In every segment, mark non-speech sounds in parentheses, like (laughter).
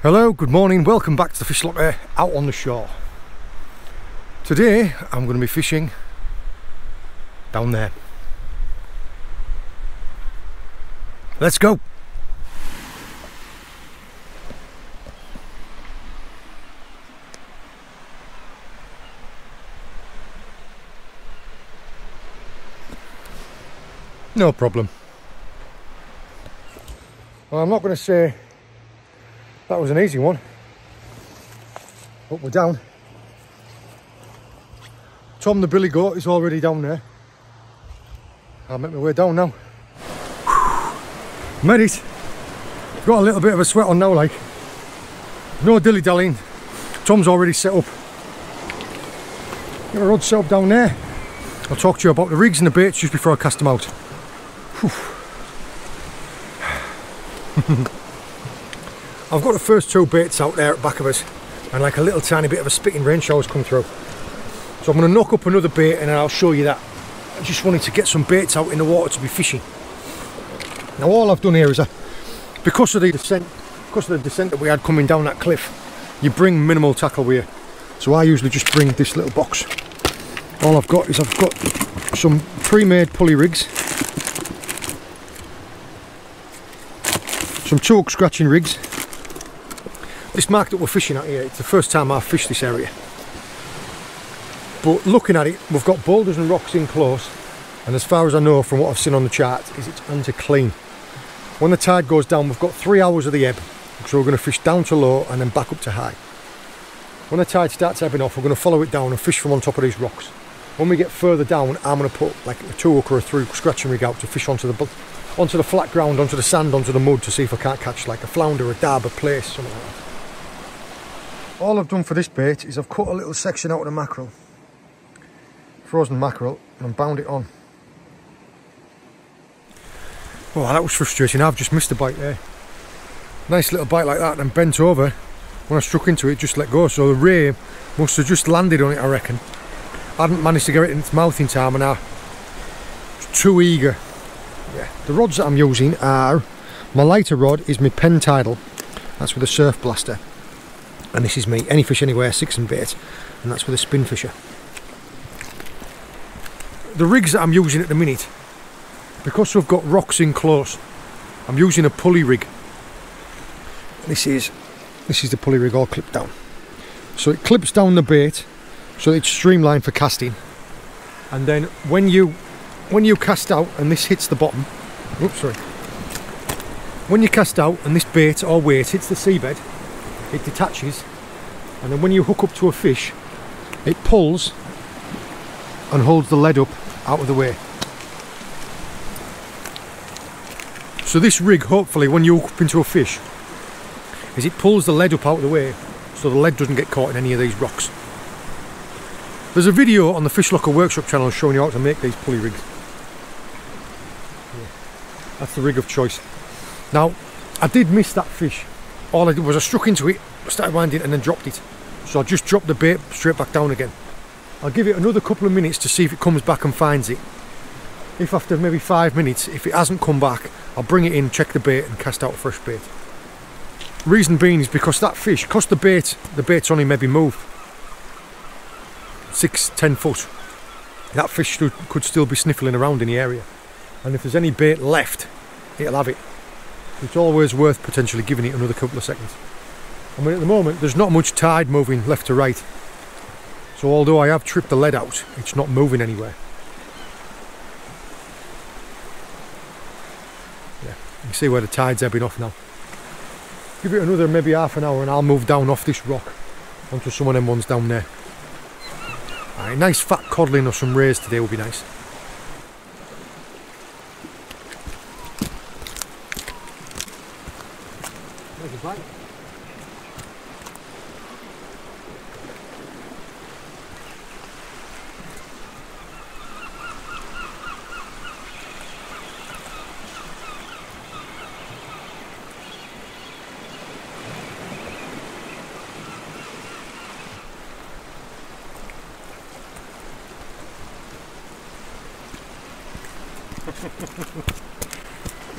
Hello, good morning, welcome back to the Fish Locker out on the shore. Today I'm going to be fishing down there. Let's go! No problem. Well, I'm not going to say that was an easy one. But we're down. Tom the billy goat is already down there. I'll make my way down now. Made it. Got a little bit of a sweat on now, like. No dilly dallying. Tom's already set up. Got a rod set up down there. I'll talk to you about the rigs and the baits just before I cast them out. (laughs) I've got the first two baits out there at back of us and like a little tiny bit of a spitting rain shower's come through. So I'm going to knock up another bait and I'll show you that. I just wanted to get some baits out in the water to be fishing. Now all I've done here is, a, because of the descent, because of the descent that we had coming down that cliff, you bring minimal tackle with you. So I usually just bring this little box. All I've got is I've got some pre-made pulley rigs some chalk scratching rigs. This mark that we're fishing at here, it's the first time I've fished this area. But looking at it, we've got boulders and rocks in close, and as far as I know from what I've seen on the chart, is it's under clean. When the tide goes down, we've got three hours of the ebb, so we're going to fish down to low and then back up to high. When the tide starts ebbing off, we're going to follow it down and fish from on top of these rocks. When we get further down, I'm going to put like a two hook or a through scratching rig out to fish onto the onto the flat ground, onto the sand, onto the mud to see if I can't catch like a flounder, a dab, a plaice, something like that. All I've done for this bait is I've cut a little section out of the mackerel, frozen mackerel, and bound it on. Oh, that was frustrating. I've just missed a bite there. Nice little bite like that and bent over. When I struck into it, just let go. So the ray must have just landed on it, I reckon. I hadn't managed to get it in its mouth in time and I was too eager yeah. The rods that I'm using are, my lighter rod is my Penn Tidal, that's with a Surfblaster. And this is me, any fish anywhere, six and bait, and that's with a Spinfisher. The rigs that I'm using at the minute, because we've got rocks in close, I'm using a pulley rig. This is this is the pulley rig all clipped down. So it clips down the bait so it's streamlined for casting. And then when you when you cast out and this hits the bottom, oops, sorry. When you cast out and this bait or weight hits the seabed, it detaches, and then when you hook up to a fish, it pulls and holds the lead up out of the way. So this rig, hopefully, when you hook up into a fish, is it pulls the lead up out of the way so the lead doesn't get caught in any of these rocks. There's a video on the Fish Locker Workshop channel showing you how to make these pulley rigs. That's the rig of choice. Now, I did miss that fish. All I did was I struck into it, started winding and then dropped it. So I just dropped the bait straight back down again. I'll give it another couple of minutes to see if it comes back and finds it. If after maybe five minutes, if it hasn't come back, I'll bring it in, check the bait and cast out fresh bait. Reason being is because that fish, because the bait, the bait's only maybe moved six, ten foot, that fish could still be sniffling around in the area and if there's any bait left it'll have it it's always worth potentially giving it another couple of seconds. I mean at the moment there's not much tide moving left to right. So although I have tripped the lead out it's not moving anywhere. Yeah you can see where the tide's ebbing off now. Give it another maybe half an hour and I'll move down off this rock onto some of them ones down there. Right, nice fat codling or some rays today would be nice (laughs)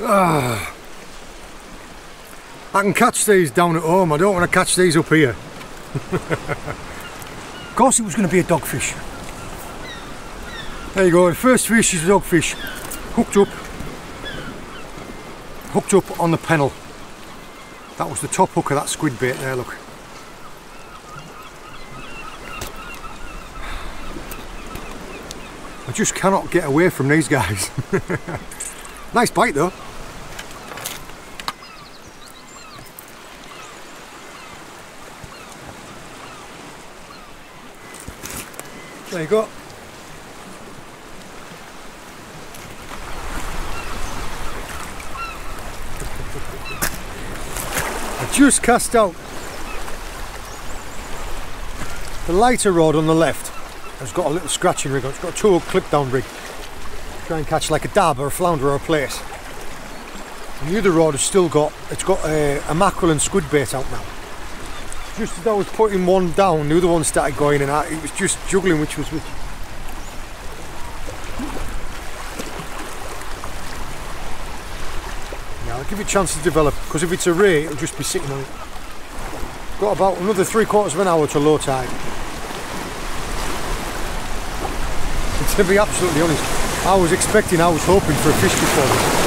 (sighs) ah. I can catch these down at home, I don't want to catch these up here. (laughs) of course it was going to be a dogfish. There you go, the first fish is a dogfish. Hooked up. Hooked up on the pennel. That was the top hook of that squid bait there, look. I just cannot get away from these guys. (laughs) nice bite though. There you go. I just cast out the lighter rod on the left has got a little scratching rig. It's got a two clip down rig. Try and catch like a dab or a flounder or a plaice. And the other rod has still got, it's got a, a mackerel and squid bait out now just as I was putting one down, the other one started going and I, it was just juggling which was which. Yeah, I'll give it a chance to develop because if it's a ray, it'll just be sitting on it. Got about another three quarters of an hour to low tide. And (laughs) to be absolutely honest, I was expecting, I was hoping for a fish before this.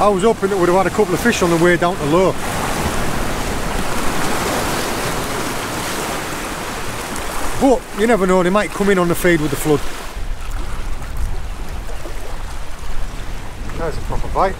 I was hoping that we'd have had a couple of fish on the way down to low. But you never know, they might come in on the feed with the flood. There's a proper bite.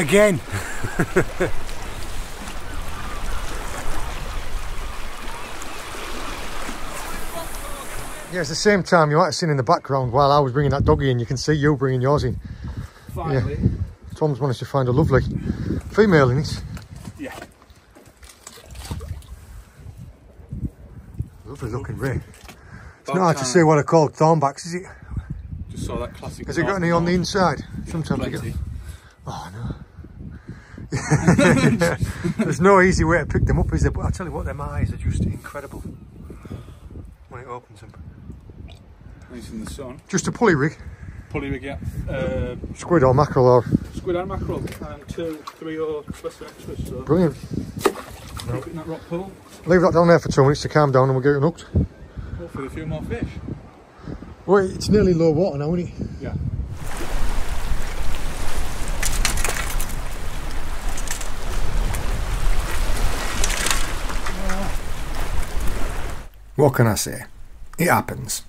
Again. yeah, it's the same time you might have seen in the background while I was bringing that doggy in. You can see you bringing yours in. Finally. Yeah. Tom's managed to find a lovely female in it. Yeah. Lovely looking ring. It's not hard to see what they're called, thornbacks, is it? Just saw that classic. Has it got any on the inside? Yeah, Sometimes you get. plenty. Oh no. (laughs) There's no easy way to pick them up, is there? But I tell you what, them eyes are just incredible when it opens them. He's in the sun. Just a pulley rig, Pulley rig, yeah. Uh, squid or mackerel or squid and mackerel, and two, three or Western extras. So brilliant. in that rock pool. Leave that down there for two minutes to calm down and we'll get it hooked. Hopefully a few more fish. Well, it's nearly low water now, isn't it? Yeah. What can I say? It happens.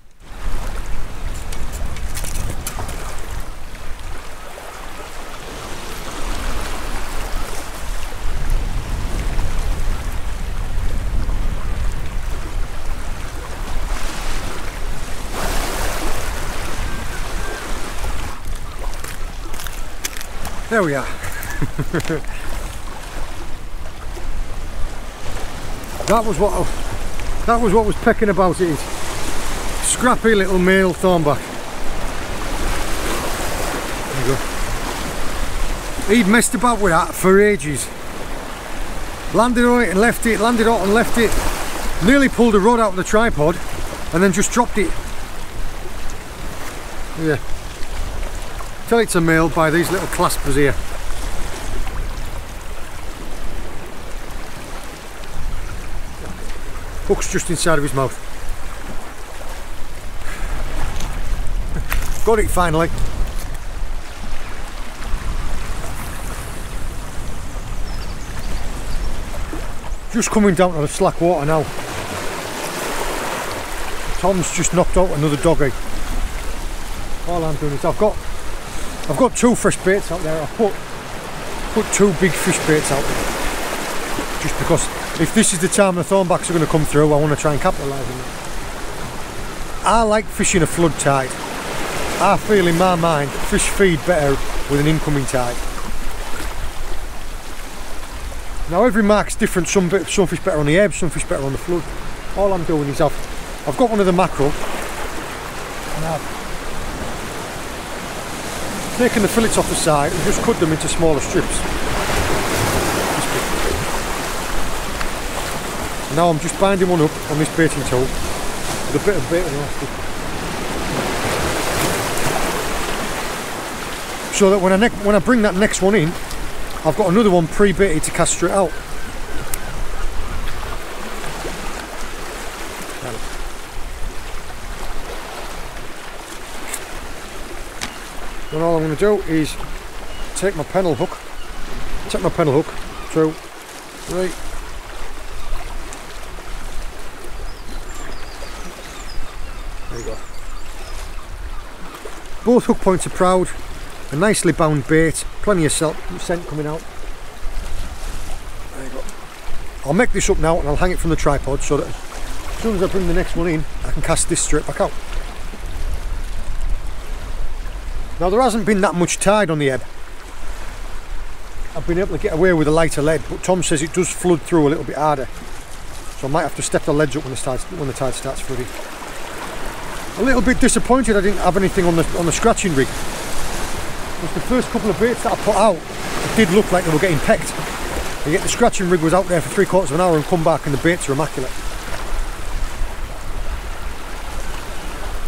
There we are. (laughs) that was what I, that was what was pecking about it. Scrappy little male thornback. There you go. He'd messed about with that for ages. Landed on it and left it, landed on it and left it. Nearly pulled a rod out of the tripod and then just dropped it. Yeah. Tell it's a male by these little claspers here. Hook's just inside of his mouth. Got it finally. Just coming down to the slack water now. Tom's just knocked out another doggy. All I'm doing is I've got I've got two fresh baits out there. I've put put two big fish baits out there. Just because if this is the time the thornbacks are going to come through, I want to try and capitalise on it. I like fishing a flood tide. I feel in my mind fish feed better with an incoming tide. Now every mark's different, some, bit, some fish better on the ebb, some fish better on the flood. All I'm doing is I've, I've got one of the mackerel and I've taken the fillets off the side and just cut them into smaller strips. Now I'm just binding one up on this baiting tool with a bit of bait elastic. So that when I, when I bring that next one in, I've got another one pre-baited to cast straight out. Then all I'm going to do is take my pennel hook, take my pennel hook through, right, there you go. Both hook points are proud, a nicely bound bait, plenty of scent coming out. There you go. I'll make this up now and I'll hang it from the tripod so that as soon as I bring the next one in, I can cast this straight back out. Now there hasn't been that much tide on the ebb. I've been able to get away with a lighter lead, but Tom says it does flood through a little bit harder. So I might have to step the ledge up when the tide, when the tide starts flooding. A little bit disappointed I didn't have anything on the on the scratching rig. Because the first couple of baits that I put out, did look like they were getting pecked. And yet the scratching rig was out there for three quarters of an hour and come back and the baits are immaculate.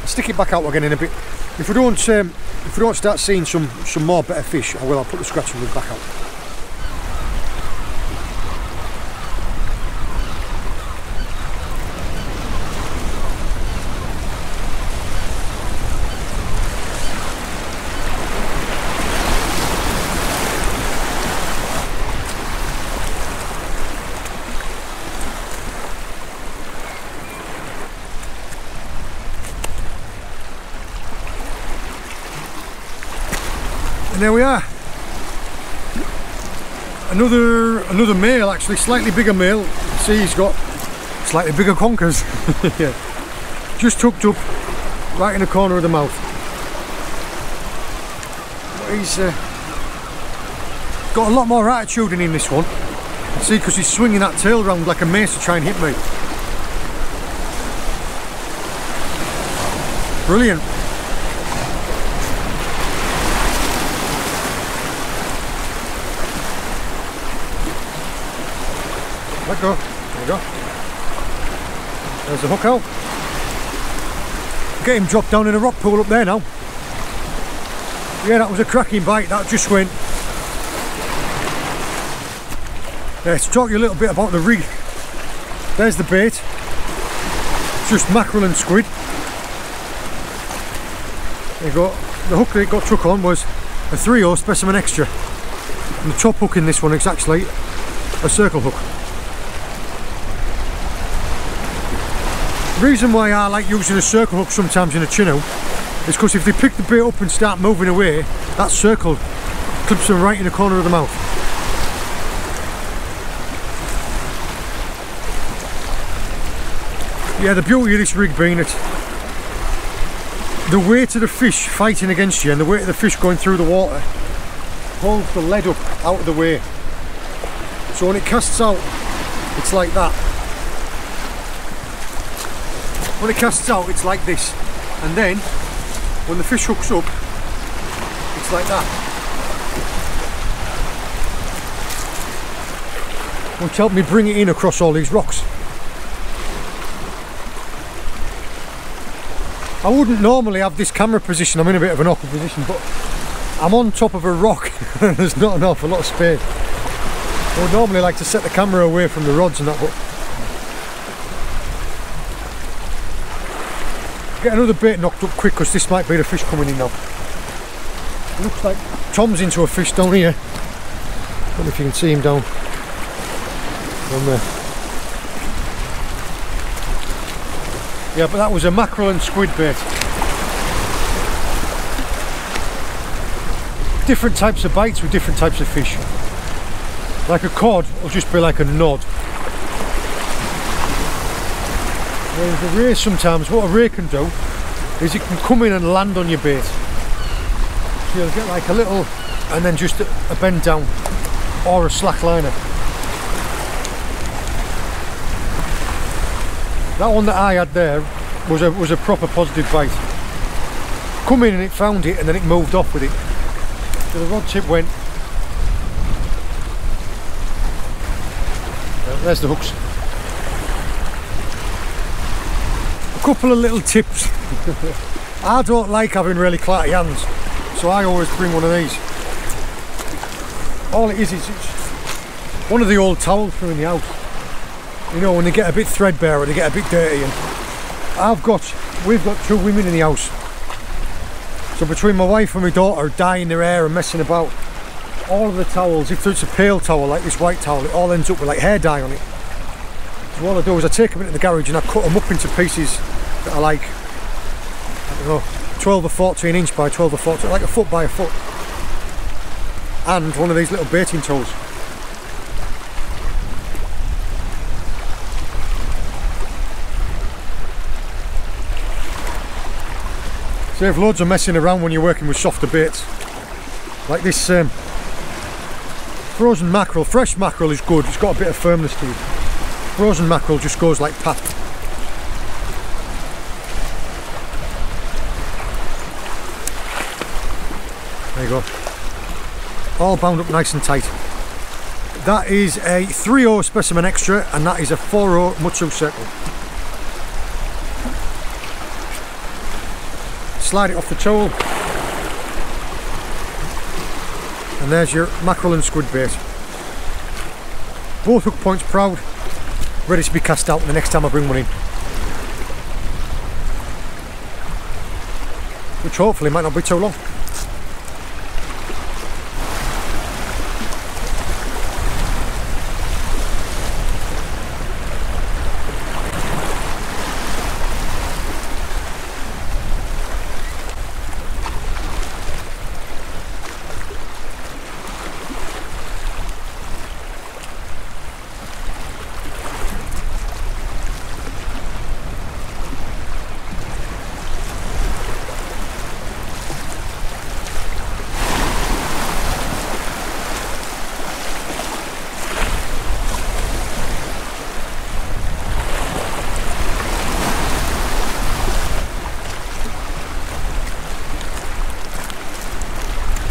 I'll stick it back out again in a bit. If we don't um, if we don't start seeing some some more better fish, I will. I'll put the scratching rig back out. There we are. Another another male, actually slightly bigger male. See, he's got slightly bigger conkers. (laughs) yeah. Just hooked up right in the corner of the mouth. But he's uh, got a lot more attitude in this one. See, because he's swinging that tail round like a mace to try and hit me. Brilliant. Let go. There you go. There's the hook out. Get him dropped down in a rock pool up there now. Yeah, that was a cracking bite. That just went. To talk you a little bit about the rig. There's the bait. It's Just mackerel and squid. There you go. The hook that it got took on was a 3 0 Specimen Xtra. And the top hook in this one is actually a circle hook. Reason why I like using a circle hook sometimes in a chino is because if they pick the bait up and start moving away, that circle clips them right in the corner of the mouth. Yeah, the beauty of this rig being that the weight of the fish fighting against you and the weight of the fish going through the water holds the lead up out of the way. So when it casts out, it's like that. When it casts out, it's like this. And then, when the fish hooks up, it's like that. Which helped me bring it in across all these rocks. I wouldn't normally have this camera position, I'm in a bit of an awkward position, but I'm on top of a rock and (laughs) there's not an awful lot of space. I would normally like to set the camera away from the rods and that, but get another bait knocked up quick because this might be the fish coming in now. looks like Tom's into a fish down here. Eh? I don't know if you can see him down, down there. Yeah, but that was a mackerel and squid bait. Different types of bites with different types of fish. Like a cod will just be like a nod. Whereas a ray sometimes, what a ray can do is it can come in and land on your bait. So you'll get like a little, and then just a, bend down, or a slack liner. That one that I had there was a was a proper positive bite. Come in and it found it, and then it moved off with it. So the rod tip went. There's the hooks. A couple of little tips. I don't like having really clatty hands, so I always bring one of these. All it is is it's one of the old towels from in the house. You know, when they get a bit threadbare or they get a bit dirty. And I've got, we've got two women in the house. So between my wife and my daughter dyeing their hair and messing about, all of the towels, if it's a pale towel like this white towel, it all ends up with like hair dye on it. So all I do is I take them into the garage and I cut them up into pieces that are like, I don't know, 12 or 14 inch by 12 or 14, like a foot by a foot. And one of these little baiting tools. Save loads of messing around when you're working with softer baits. Like this um, frozen mackerel. Fresh mackerel is good, it's got a bit of firmness to it. Frozen mackerel just goes like pat. There you go. All bound up nice and tight. That is a 3-0 Specimen Xtra and that is a 4-0 Mutsu circle. slide it off the towel and there's your mackerel and squid bait both hook points proud ready to be cast out the next time I bring one in which hopefully might not be too long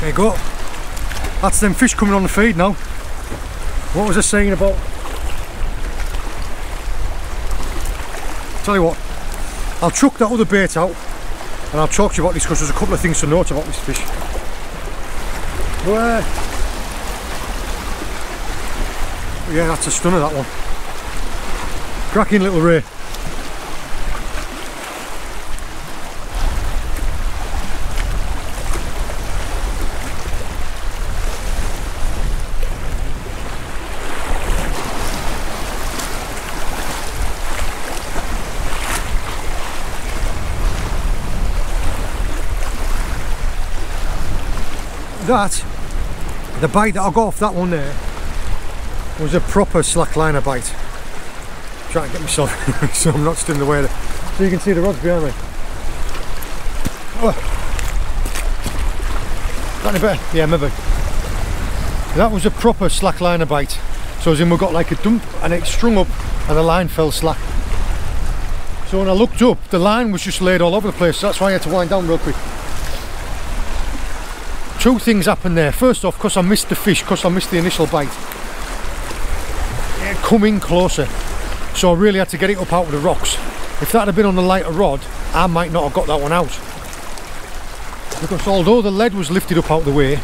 There you go. That's them fish coming on the feed now. What was I saying about? Tell you what, I'll chuck that other bait out and I'll talk to you about this because there's a couple of things to note about this fish. Where? Yeah, that's a stunner that one. Cracking little ray. That, the bite that I got off that one there, was a proper slackliner bite. Trying to get myself (laughs) so I'm not stood in the way of it. So you can see the rods behind me. Oh. Got any better? Yeah, maybe. That was a proper slackliner bite. So as in we got like a dump and it strung up and the line fell slack. So when I looked up, the line was just laid all over the place. So that's why I had to wind down real quick two things happened there. First off, because I missed the fish, because I missed the initial bite. It come in closer. So I really had to get it up out of the rocks. If that had been on the lighter rod, I might not have got that one out. Because although the lead was lifted up out of the way,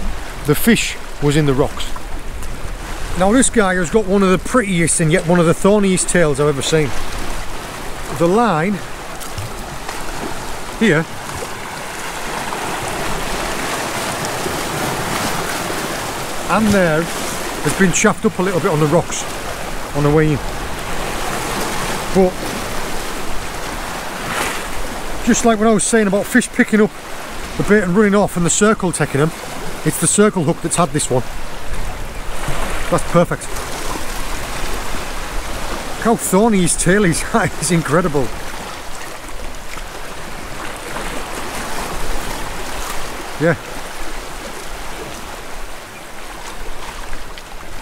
the fish was in the rocks. Now this guy has got one of the prettiest and yet one of the thorniest tails I've ever seen. The line here and there has been chaffed up a little bit on the rocks on the way in. But just like when I was saying about fish picking up the bait and running off and the circle taking them, it's the circle hook that's had this one. That's perfect. Look how thorny his tail is, (laughs) it's incredible. Yeah,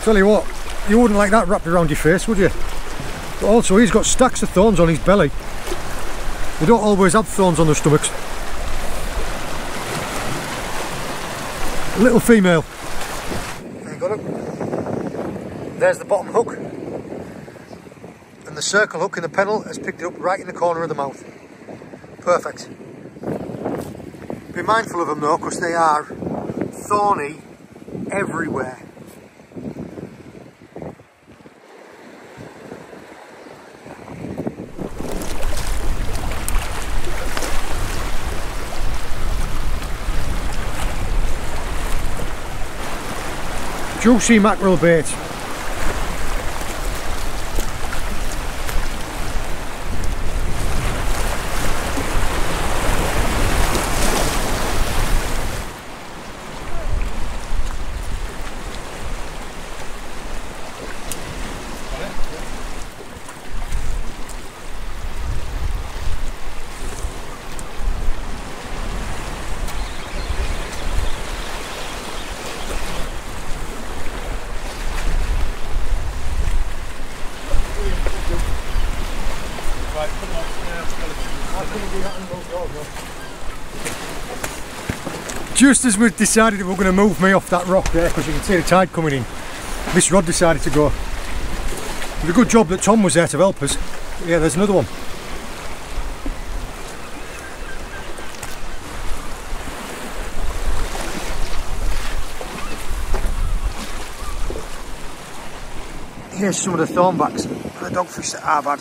Tell you what, you wouldn't like that wrapped around your face, would you? But also, he's got stacks of thorns on his belly. They don't always have thorns on their stomachs. Little female. There's the bottom hook. And the circle hook in the pennel has picked it up right in the corner of the mouth. Perfect. Be mindful of them though, because they are thorny everywhere. Juicy mackerel bait. Just as we decided that we are going to move me off that rock there, because you can see the tide coming in, this rod decided to go. Was a good job that Tom was there to help us. Yeah, there's another one. Here's some of the thornbacks, the dogfish that I've had.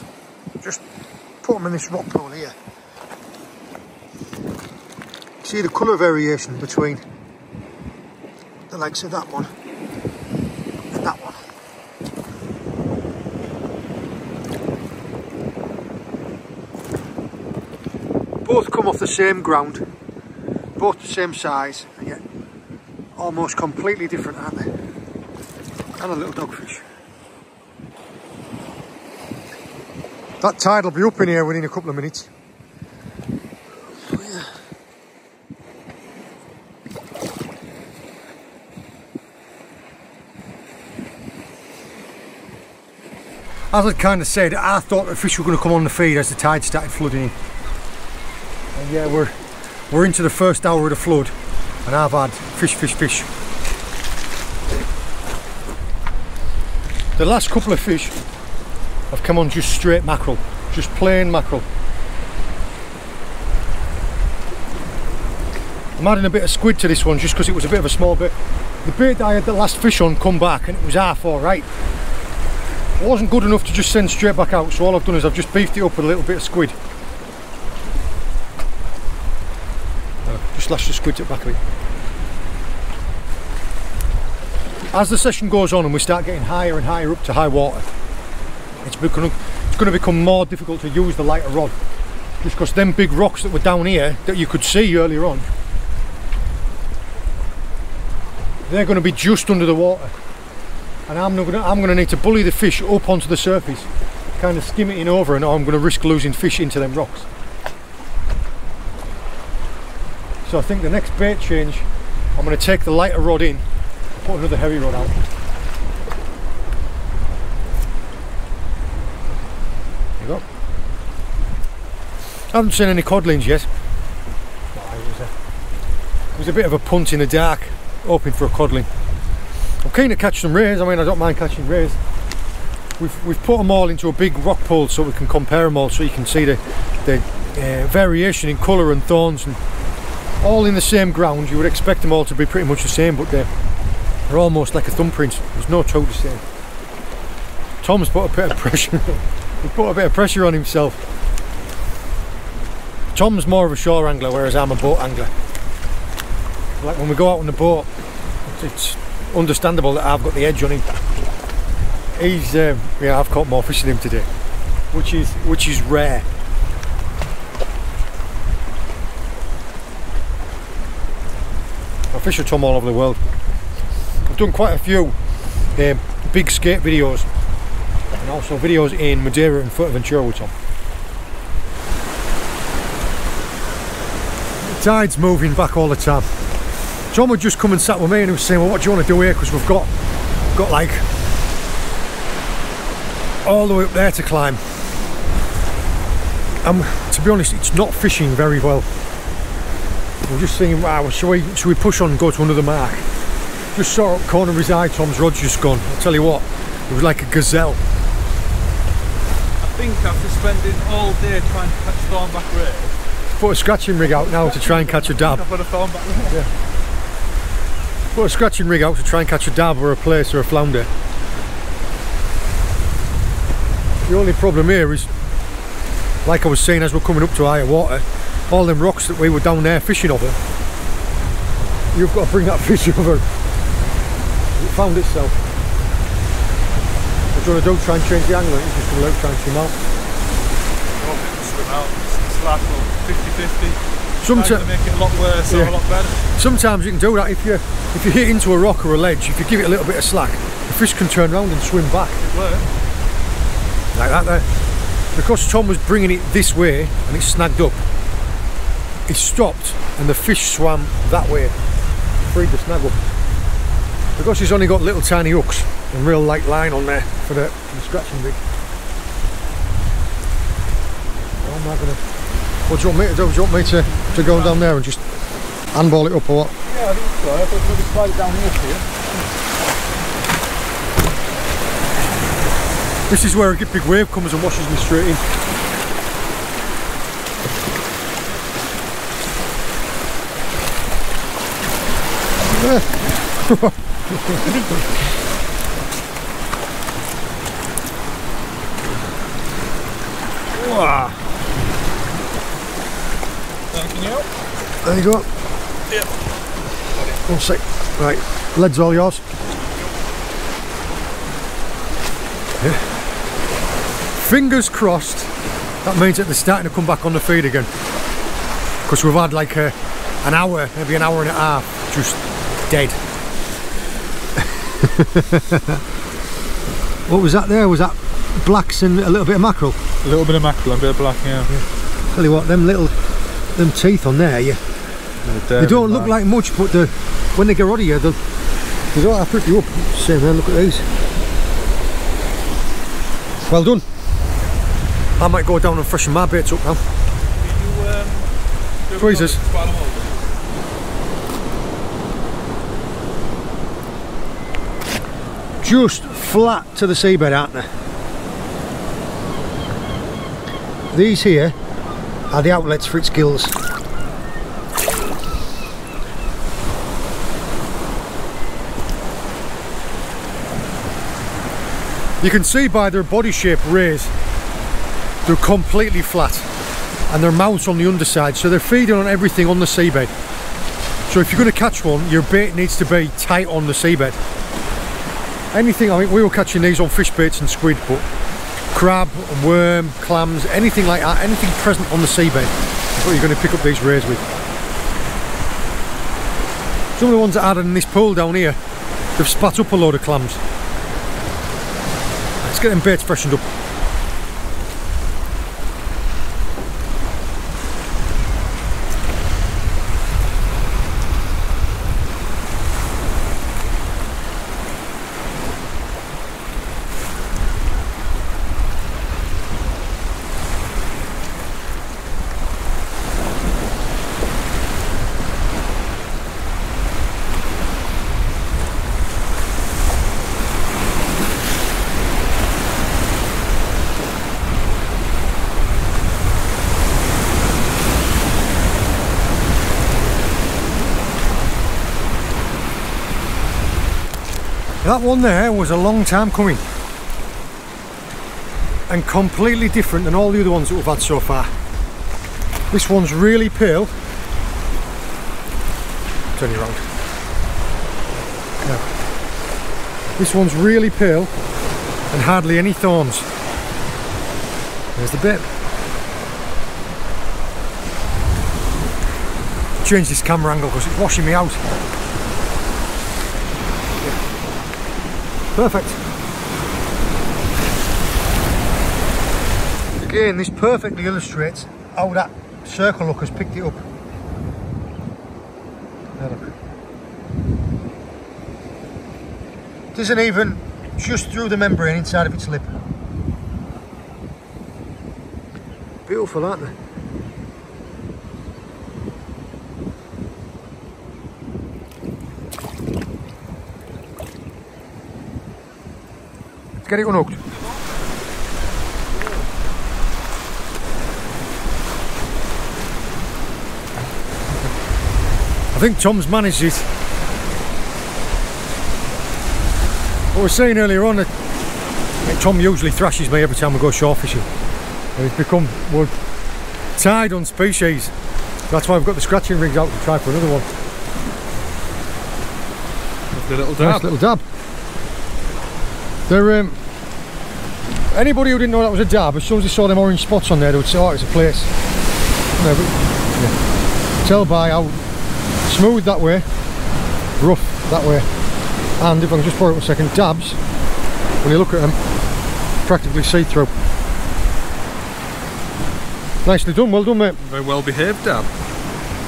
Just put them in this rock pool here. See the colour variation between the legs of that one and that one. Both come off the same ground, both the same size, and yet almost completely different, aren't they? And a little dogfish. That tide will be up in here within a couple of minutes. As I kind of said, I thought the fish were going to come on the feed as the tide started flooding in. And yeah, we're we're into the first hour of the flood, and I've had fish, fish, fish. The last couple of fish have come on just straight mackerel, just plain mackerel. I'm adding a bit of squid to this one just because it was a bit of a small bit. The bait that I had the last fish on come back and it was half alright. It wasn't good enough to just send straight back out, so all I've done is I've just beefed it up with a little bit of squid. Uh, just lashed the squid to the back of it. As the session goes on and we start getting higher and higher up to high water, it's, becoming, it's going to become more difficult to use the lighter rod. Just because them big rocks that were down here that you could see earlier on, they're going to be just under the water and I'm going to I'm to need to bully the fish up onto the surface. Kind of skim it in over and I'm going to risk losing fish into them rocks. So I think the next bait change I'm going to take the lighter rod in put another heavy rod out. There you go. I haven't seen any codlings yet. It, was a, it was a bit of a punt in the dark hoping for a codling keen to catch some rays. I mean, I don't mind catching rays. We've, we've put them all into a big rock pool so we can compare them all so you can see the, the uh, variation in colour and thorns and all in the same ground. You would expect them all to be pretty much the same, but they're, they're almost like a thumbprint. There's no two the same. Tom's put a bit of (laughs) pressure. he put a bit of pressure on himself. Tom's more of a shore angler, whereas I'm a boat angler. Like when we go out on the boat, it's understandable that I've got the edge on him. He's, um, yeah, I've caught more fish than him today, which is which is rare. I fish with Tom all over the world. I've done quite a few um, big skate videos and also videos in Madeira and Foot Fuerteventura with Tom. The tide's moving back all the time. Tom had just come and sat with me and he was saying, well, what do you want to do here? Because we've got, got like, all the way up there to climb. And to be honest, it's not fishing very well. We're just thinking, wow, should we, should we push on and go to another mark? Just saw up corner of his eye, Tom's rod's just gone. I'll tell you what, it was like a gazelle. I think after spending all day trying to catch thornback ray, Put a scratching rig out now to try and catch a dab. I've got a thornback ray. Put a scratching rig out to try and catch a dab or a place or a flounder. The only problem here is, like I was saying as we're coming up to higher water, all them rocks that we were down there fishing over, you've got to bring that (laughs) fish over. It found itself. You want to do? Try and change the angle? It's just going to let try and swim out. I want it swim out. It's, it's like 50-50. Sometimes, make it a lot worse or a lot better. Sometimes you can do that if you if you hit into a rock or a ledge, if you give it a little bit of slack, the fish can turn around and swim back It worked. like that there. Because Tom was bringing it this way and it snagged up, he stopped and the fish swam that way, freed the snag up. Because he's only got little tiny hooks and real light line on there for the, for the scratching. How am I gonna? What do you want me to do? Do you want me to, to go down there and just handball it up or what? Yeah, I think so. I thought maybe slide it down here for you. This is where a big wave comes and washes me straight in. (laughs) Wow. Thank you. There you go. Yep. One sec. Right, lead's all yours. Yeah. Fingers crossed. That means that they're starting to come back on the feed again. Because we've had like a, an hour, maybe an hour and a half, just dead. (laughs) what was that there? Was that blacks and a little bit of mackerel? A little bit of mackerel and a bit of black, yeah. Tell you what, them little, them teeth on there, yeah, they don't look like much, but the, when they get out of you, they'll, they don't have to pick you up. Same there, look at these. Well done. I might go down and freshen my baits up now. Um, Tweezers. recording while I'm holding? Just flat to the seabed, aren't they? These here are the outlets for its gills. You can see by their body shape rays, they're completely flat and their mouths on the underside, so they're feeding on everything on the seabed. So if you're going to catch one, your bait needs to be tight on the seabed. Anything, I mean, we were catching these on fish baits and squid, but crab, worm, clams, anything like that, anything present on the seabed is what you're going to pick up these rays with. Some of the ones that are in this pool down here, they've spat up a load of clams. Let's get them baits freshened up. That one there was a long time coming and completely different than all the other ones that we've had so far. This one's really pale. Turn you around. Now, this one's really pale and hardly any thorns. There's the bit. Change this camera angle because it's washing me out. Perfect. Again, this perfectly illustrates how that circle look has picked it up. Now look. It isn't even just through the membrane inside of its lip. Beautiful, aren't they? Let's get unhooked. I think Tom's managed it. I was saying earlier on that Tom usually thrashes me every time we go shore fishing. And it's become, we're tied on species. That's why we've got the scratching rigs out to try for another one. The little Nice little dab. They're, um, anybody who didn't know that was a dab, as soon as they saw them orange spots on there, they would say, oh, it's a plaice. No, but, yeah. Tell by how smooth that way, rough that way. And if I can just borrow it a second, dabs, when you look at them, practically see-through. Nicely done, well done mate. Very well behaved dab.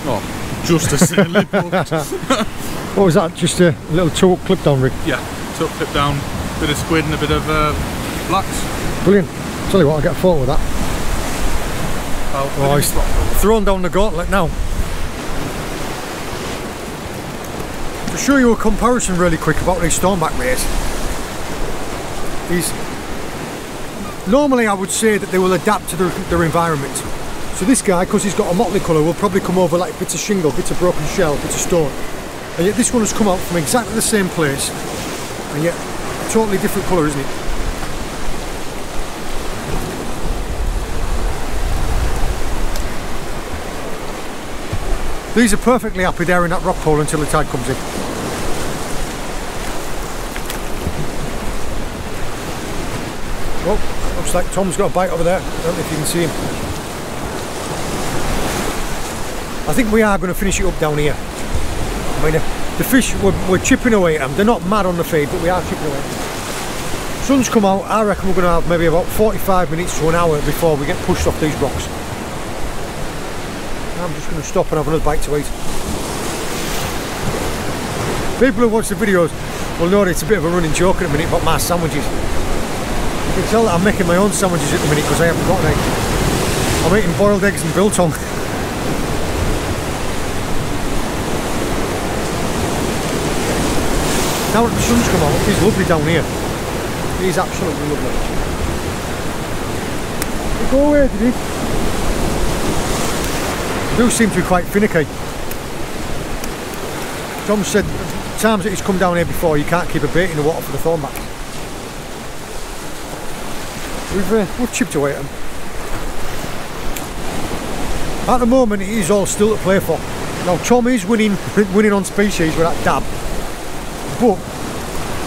Oh, just a silly. (laughs) What was that, just a little two clip down rig? Yeah, took clip down, bit of squid and a bit of uh, blacks. Brilliant. Tell you what, I'll get photo of that. Oh, Oh, he's thrown down the gauntlet now. To show you a comparison really quick about these thornback rays. These normally I would say that they will adapt to their, their environment. So this guy, because he's got a motley colour, will probably come over like bits of shingle, bits of broken shell, bits of stone. And yet this one has come out from exactly the same place, and yet totally different colour, isn't it? These are perfectly happy there in that rock hole until the tide comes in. Well, looks like Tom's got a bite over there. I don't know if you can see him. I think we are going to finish it up down here. I mean, the fish, we're, we're chipping away at them. They're not mad on the feed, but we are chipping away. Sun's come out. I reckon we're going to have maybe about 45 minutes to an hour before we get pushed off these rocks. I'm just going to stop and have another bite to eat. People who watch the videos will know that it's a bit of a running joke at the minute about my sandwiches. You can tell that I'm making my own sandwiches at the minute because I haven't got any. I'm eating boiled eggs and biltong. (laughs) now that the sun's come out, it's lovely down here. It is absolutely lovely. Go away, did he? do seem to be quite finicky. Tom said times that he's come down here before you can't keep a bait in the water for the thornback. We've, uh, we've chipped away at them. At the moment it is all still to play for. Now Tom is winning (laughs) winning on species with that dab. But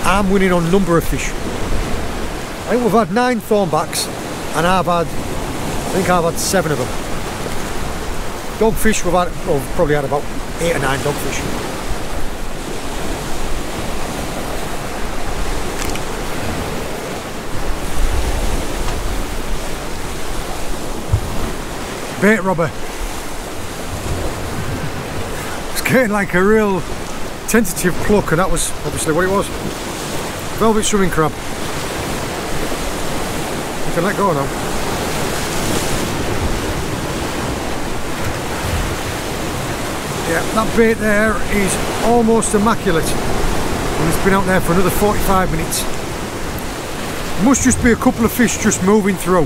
I'm winning on number of fish. I think we've had nine thornbacks and I've had I think I've had seven of them. Dogfish, we've had, well, we've probably had about eight or nine dogfish. Bait robber. It's getting like a real tentative pluck, and that was obviously what it was. Velvet swimming crab. You can let go now. Yeah, that bait there is almost immaculate. And it's been out there for another 45 minutes. Must just be a couple of fish just moving through.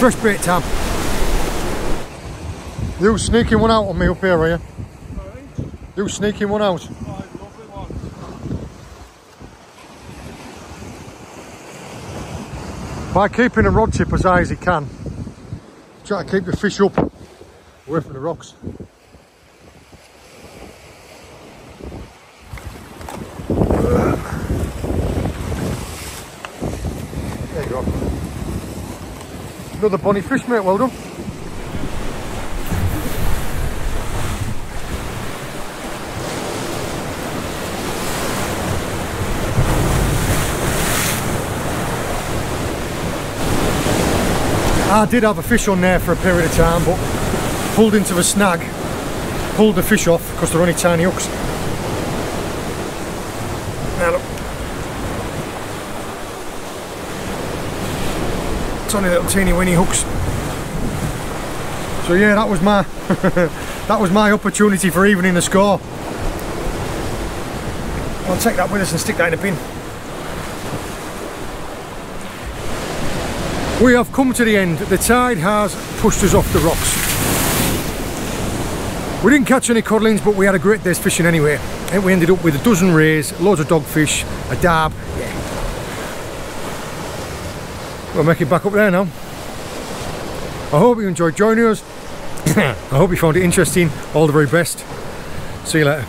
Fresh bait time. You sneaking one out on me up here, are you? You sneaking one out. By keeping a rod tip as high as you can, try to keep the fish up away from the rocks. There you go. Another bonny fish, mate, well done. I did have a fish on there for a period of time, but pulled into a snag, pulled the fish off because they're only tiny hooks. Now look. Tiny little teeny weeny hooks. So yeah, that was my (laughs) that was my opportunity for evening the score. I'll take that with us and stick that in the bin. We have come to the end. The tide has pushed us off the rocks. We didn't catch any codlings, but we had a great day's fishing anyway. And we ended up with a dozen rays, loads of dogfish, a dab. Yeah. We'll make it back up there now. I hope you enjoyed joining us. (coughs) I hope you found it interesting. All the very best. See you later.